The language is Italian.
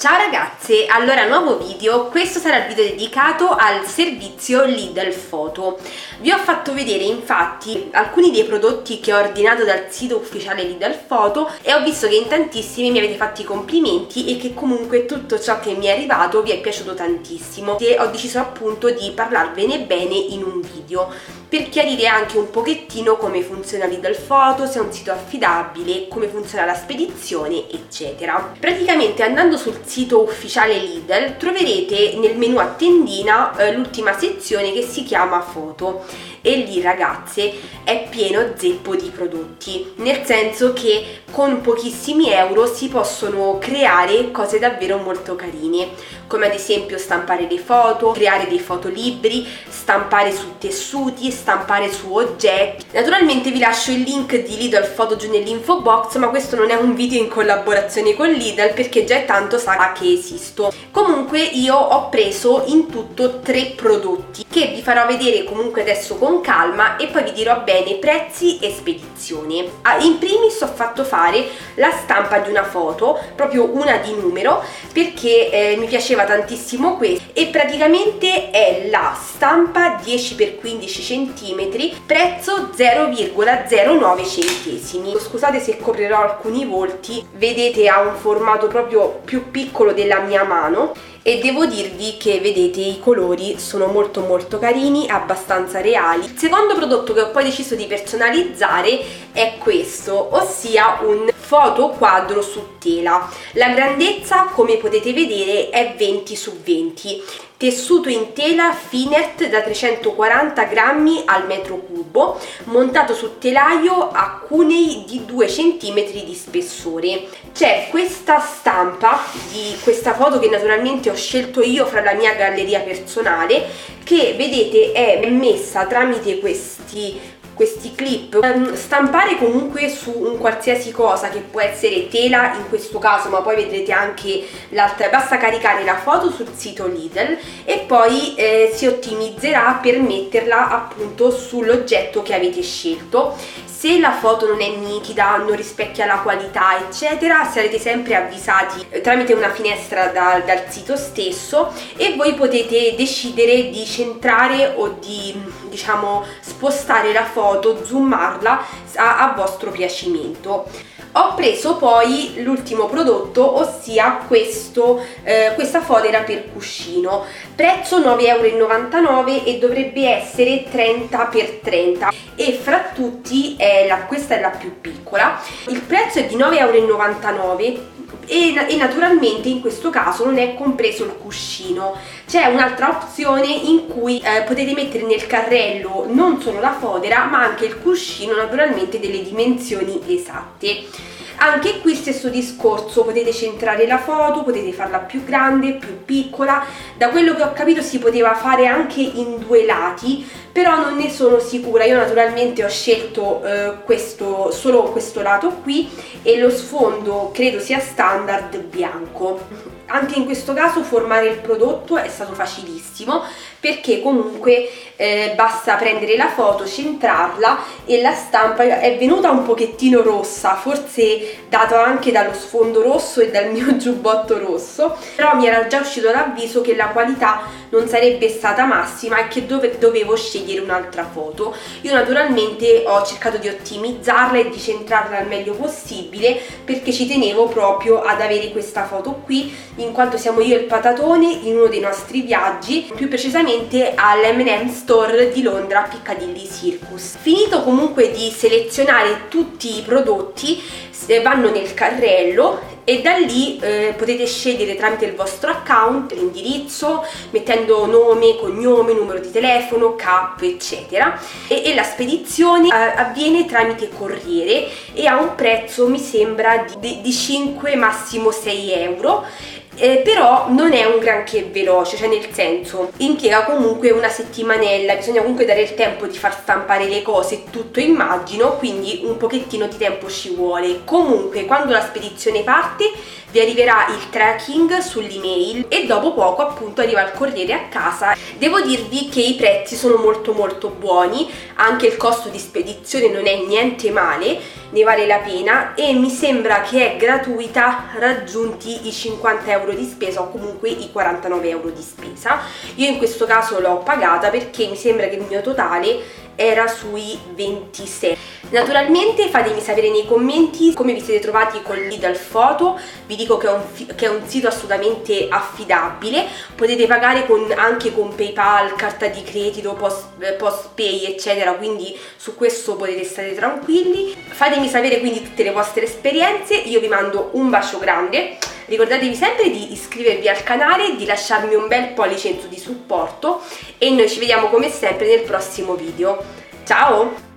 Ciao ragazze, allora nuovo video, questo sarà il video dedicato al servizio Lidl Photo. Vi ho fatto vedere infatti alcuni dei prodotti che ho ordinato dal sito ufficiale Lidl Photo e ho visto che in tantissimi mi avete fatto i complimenti e che comunque tutto ciò che mi è arrivato vi è piaciuto tantissimo e ho deciso appunto di parlarvene bene in un video per chiarire anche un pochettino come funziona Lidl Photo, se è un sito affidabile, come funziona la spedizione eccetera. Praticamente andando sul sito ufficiale Lidl troverete nel menu a tendina eh, l'ultima sezione che si chiama foto e lì ragazze è pieno zeppo di prodotti nel senso che con pochissimi euro si possono creare cose davvero molto carine come ad esempio stampare le foto, creare dei fotolibri, stampare su tessuti, stampare su oggetti. Naturalmente vi lascio il link di Lidl Photo giù nell'info box, ma questo non è un video in collaborazione con Lidl perché già è tanto sa che esisto. Comunque io ho preso in tutto tre prodotti che vi farò vedere comunque adesso con calma e poi vi dirò bene prezzi e spedizioni. Ah, in primis ho fatto fare la stampa di una foto, proprio una di numero, perché eh, mi piaceva piaceva tantissimo questo e praticamente è la stampa 10x15 cm prezzo 0,09 centesimi scusate se coprirò alcuni volti vedete ha un formato proprio più piccolo della mia mano e devo dirvi che vedete i colori sono molto molto carini, abbastanza reali. Il secondo prodotto che ho poi deciso di personalizzare è questo, ossia un foto quadro su tela. La grandezza come potete vedere è 20 su 20 tessuto in tela Finert da 340 grammi al metro cubo, montato su telaio a cunei di 2 cm di spessore. C'è questa stampa di questa foto che naturalmente ho scelto io fra la mia galleria personale, che vedete è messa tramite questi questi clip. Ehm, stampare comunque su un qualsiasi cosa che può essere tela in questo caso ma poi vedrete anche l'altra basta caricare la foto sul sito Lidl e poi eh, si ottimizzerà per metterla appunto sull'oggetto che avete scelto. Se la foto non è nitida, non rispecchia la qualità eccetera sarete sempre avvisati eh, tramite una finestra da, dal sito stesso e voi potete decidere di centrare o di diciamo spostare la foto, zoomarla a, a vostro piacimento. Ho preso poi l'ultimo prodotto ossia questo, eh, questa fodera per cuscino. Prezzo 9,99 euro e dovrebbe essere 30 x 30 e fra tutti è la, questa è la più piccola. Il prezzo è di 9,99 euro e, e, naturalmente in questo caso non è compreso il cuscino. C'è un'altra opzione in cui eh, potete mettere nel carrello non solo la fodera ma anche il cuscino naturalmente delle dimensioni esatte anche qui stesso discorso potete centrare la foto potete farla più grande più piccola. Da quello che ho capito si poteva fare anche in due lati però non ne sono sicura. Io naturalmente ho scelto eh, questo, solo questo lato qui e lo sfondo credo sia standard bianco anche in questo caso formare il prodotto è stato facilissimo perché comunque eh, basta prendere la foto, centrarla e la stampa è venuta un pochettino rossa, forse dato anche dallo sfondo rosso e dal mio giubbotto rosso, però mi era già uscito l'avviso che la qualità non sarebbe stata massima e che dove, dovevo scegliere un'altra foto. Io naturalmente ho cercato di ottimizzarla e di centrarla al meglio possibile perché ci tenevo proprio ad avere questa foto qui in quanto siamo io e il patatone in uno dei nostri viaggi, più precisamente all'M&M Store di Londra Piccadilly Circus. Finito comunque di selezionare tutti i prodotti, vanno nel carrello e da lì eh, potete scegliere tramite il vostro account l'indirizzo mettendo nome, cognome, numero di telefono, cap eccetera e, e la spedizione eh, avviene tramite corriere e ha un prezzo mi sembra di, di 5 massimo 6 euro eh, però non è un granché veloce, cioè nel senso impiega comunque una settimanella, bisogna comunque dare il tempo di far stampare le cose, tutto immagino, quindi un pochettino di tempo ci vuole. Comunque quando la spedizione parte vi arriverà il tracking sull'email e dopo poco appunto arriva il corriere a casa. Devo dirvi che i prezzi sono molto molto buoni, anche il costo di spedizione non è niente male, ne vale la pena e mi sembra che è gratuita raggiunti i 50 euro di spesa o comunque i 49 euro di spesa. Io in questo caso l'ho pagata perché mi sembra che il mio totale era sui 26 naturalmente fatemi sapere nei commenti come vi siete trovati con Lidl Photo vi dico che è un, che è un sito assolutamente affidabile. Potete pagare con, anche con paypal carta di credito post, post pay eccetera. Quindi su questo potete stare tranquilli. Fatemi sapere quindi tutte le vostre esperienze. Io vi mando un bacio grande. Ricordatevi sempre di iscrivervi al canale di lasciarmi un bel pollice in su di supporto. E noi ci vediamo come sempre nel prossimo video. Ciao